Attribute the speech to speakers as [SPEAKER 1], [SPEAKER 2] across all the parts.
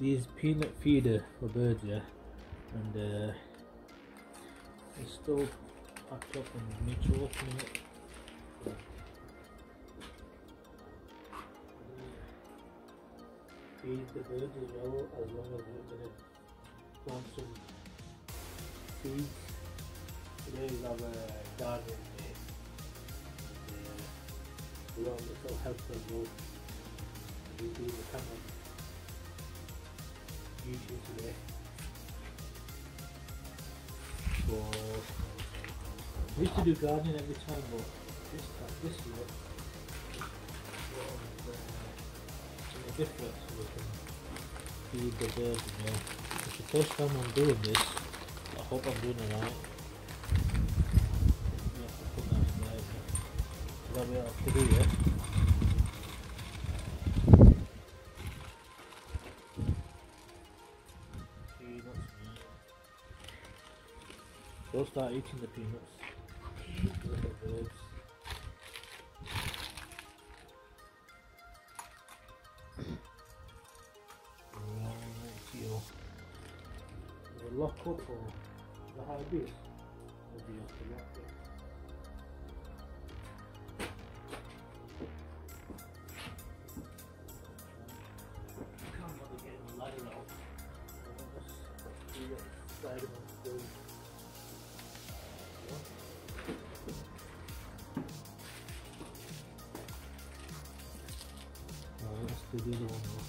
[SPEAKER 1] these peanut feeder for birds here, and uh, it's still packed up and need to open it. Feed the birds as well, as long as we're gonna plant some seeds. Today is our garden day. Well, this will help them grow. We do the of YouTube today. We used to do gardening every time, but this time, this year, was, uh, something different, so we can feed the birds. Know, it's the first time I'm doing this. I hope I'm doing it right. Yeah, I'll put that in there. Is that what I have to do, yeah? Don't start eating the peanuts. Lock up or is? Or do you have to lock it? The other one.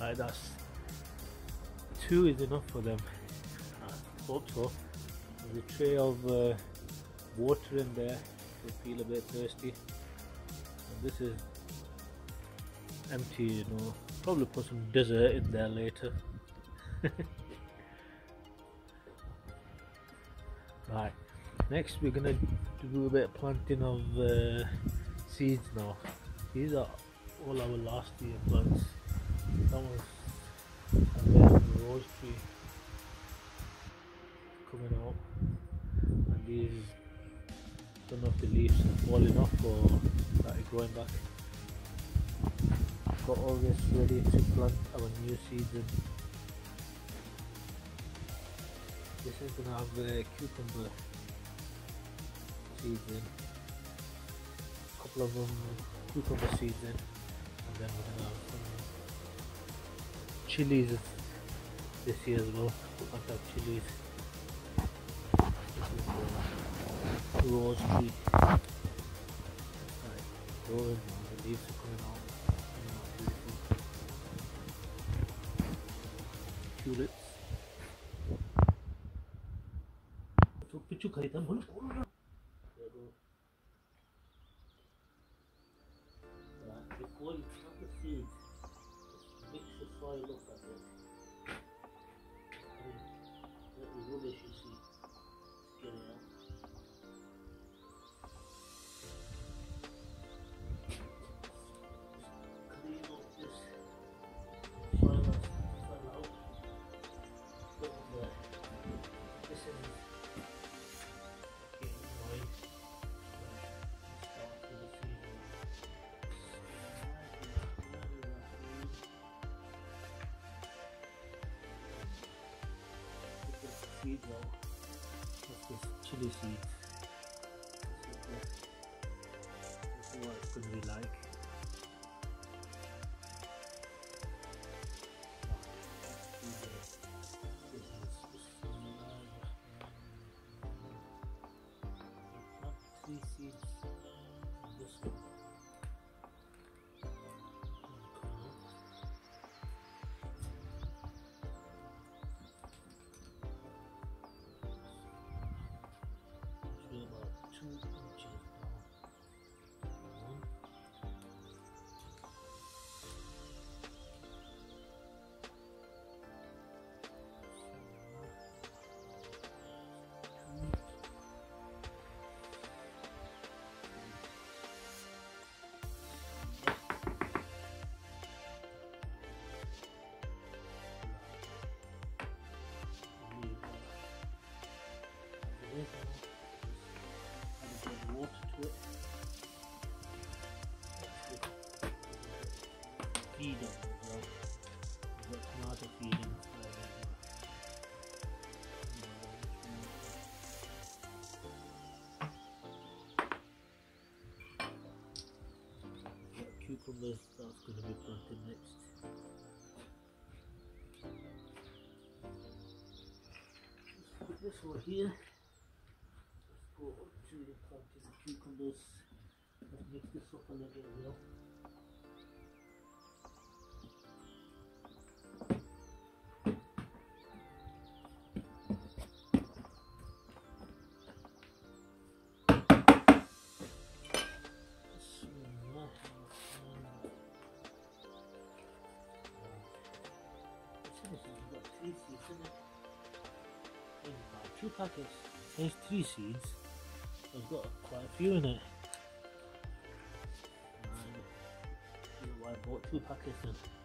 [SPEAKER 1] Right, that's two is enough for them. I hope so. There's a tray of uh, water in there. They feel a bit thirsty. And this is empty, you know. Probably put some dessert in there later. right. Next, we're gonna do a bit of planting of uh, seeds now. These are all our last year plants. That was a bit rose tree coming up, and these don't know if the leaves are falling off or started growing back all this ready to plant our new season. this is gonna have the cucumber seeds in a couple of them cucumber seeds in and then we're gonna have some chilies this year as well. Plant our chilies. This is the rose tree right, and the leaves are coming out tulips तो पिचू खरीदा is what it's going to like. Got tomato feed in there as well. Got cucumbers that's going to be planted next. Let's put this one here. Let's go up to the cucumbers. Let's mix this up a little bit. It. There's two packets. There's three seeds. I've got quite a few in it. And um, why I bought two packets in.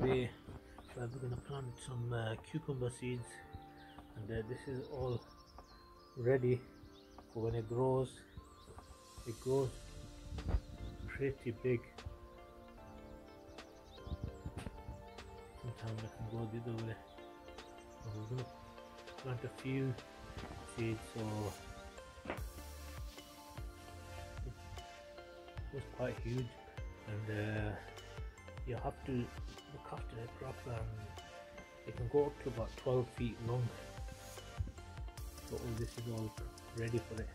[SPEAKER 1] We're going to plant some uh, cucumber seeds. And uh, this is all ready for when it grows. It grows pretty big. Sometimes I can go the other way. But we're going to plant a few seeds so it was quite huge. And uh, you have to after it properly and um, it can go up to about 12 feet long. So all this is all ready for it.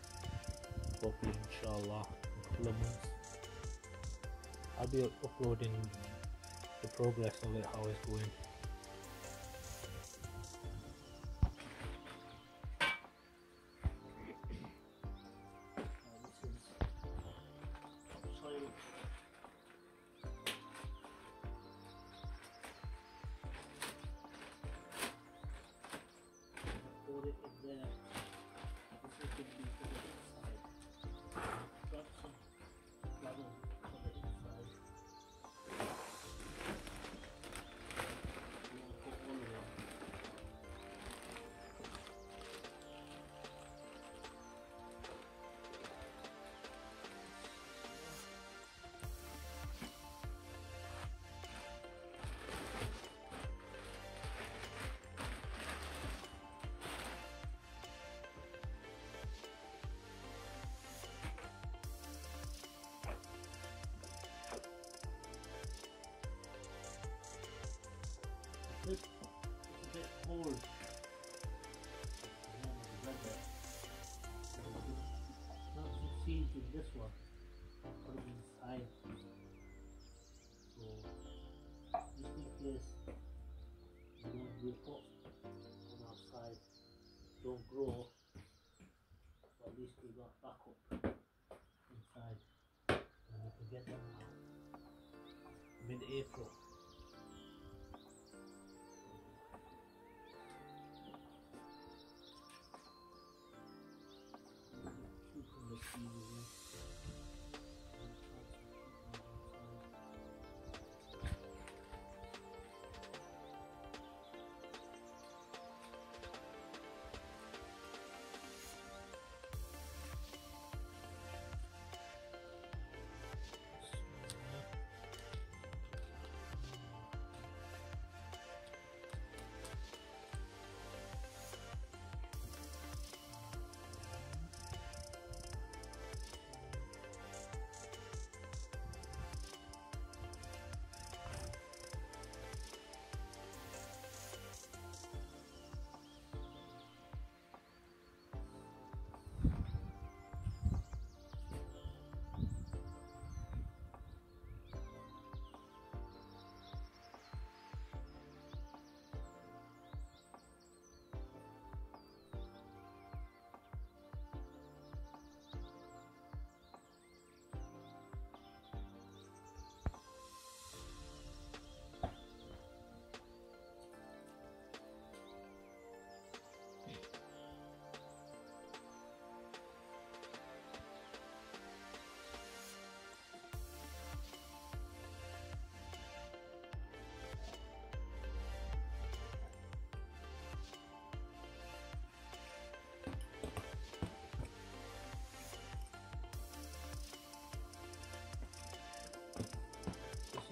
[SPEAKER 1] Hopefully inshallah in a couple of months. I'll be uploading the progress of it how it's going bit, this one, put it inside. So, just in case you don't wake up on outside, don't grow, but at least we got backup inside. And we can get them now mid-April.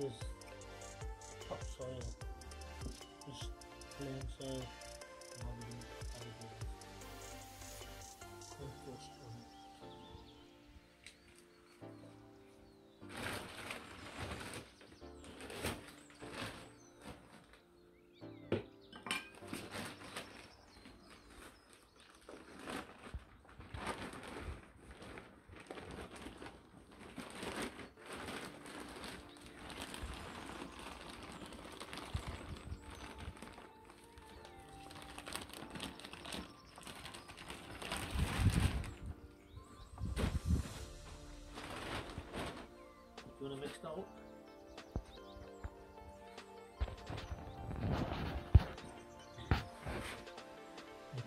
[SPEAKER 1] Is topsoil, just plain soil, You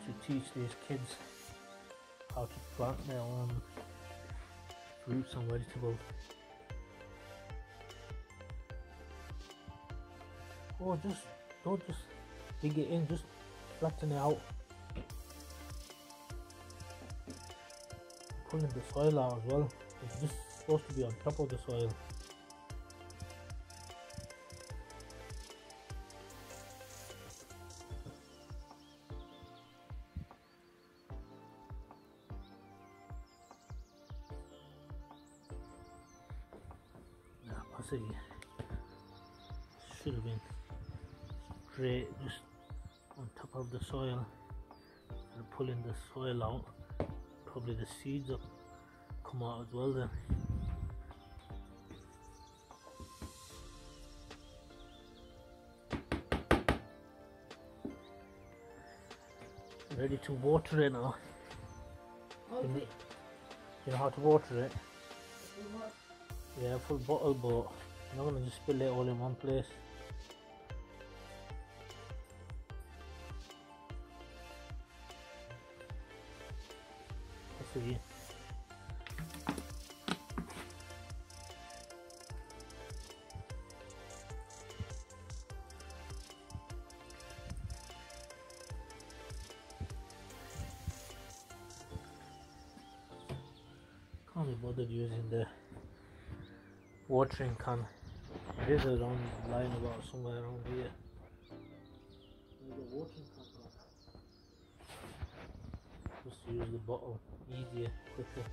[SPEAKER 1] to teach these kids how to plant their own fruits and vegetables. Or just don't just dig it in, just flatten it out. Pulling the soil out as well. It's just supposed to be on top of the soil. The seeds will come out as well then. Ready to water it now. You know, you know how to water it? Yeah full bottle but I'm not gonna just spill it all in one place watering can. It is around lying about somewhere around here. Where's the watering can gone? just use the bottle easier quicker.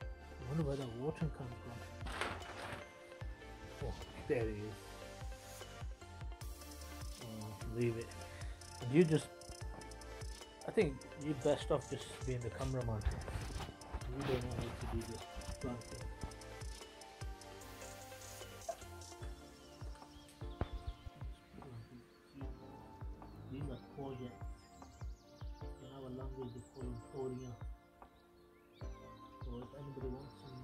[SPEAKER 1] I wonder where that watering can's gone. Oh there it is. Oh, leave it. And you just I think you're best off just being the cameraman. You don't want to do this planting these are projects our language they call them Toria so if anybody wants some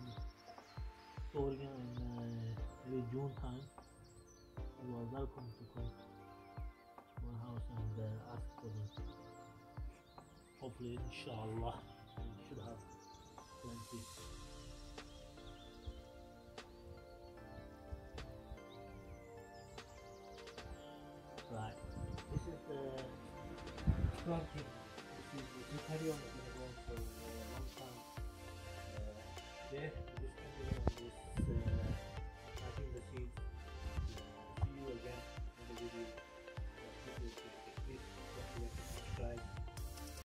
[SPEAKER 1] Toria in uh, maybe June time you are welcome to come to my house and uh, ask for them hopefully inshallah we should have plenty you,